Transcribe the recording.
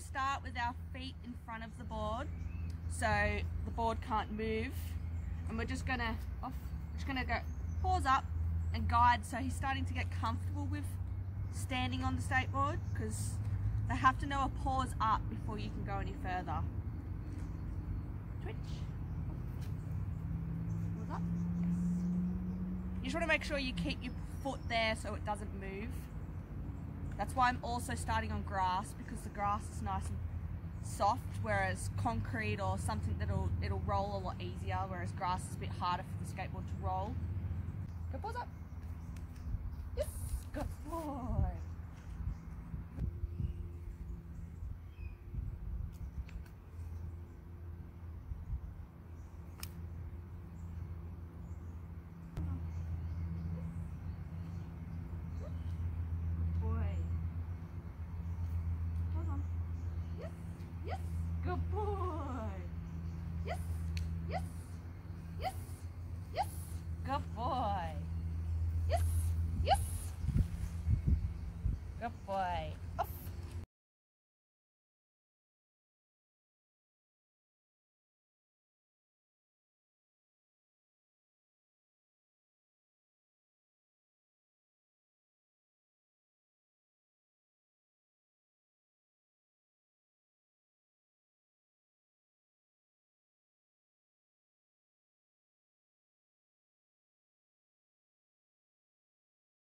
start with our feet in front of the board so the board can't move and we're just gonna off just gonna go paws up and guide so he's starting to get comfortable with standing on the skateboard because they have to know a paws up before you can go any further. Twitch. Paws up. Yes. You just want to make sure you keep your foot there so it doesn't move. That's why I'm also starting on grass because the grass is nice and soft, whereas concrete or something that'll it'll roll a lot easier, whereas grass is a bit harder for the skateboard to roll. Go paws up. boy.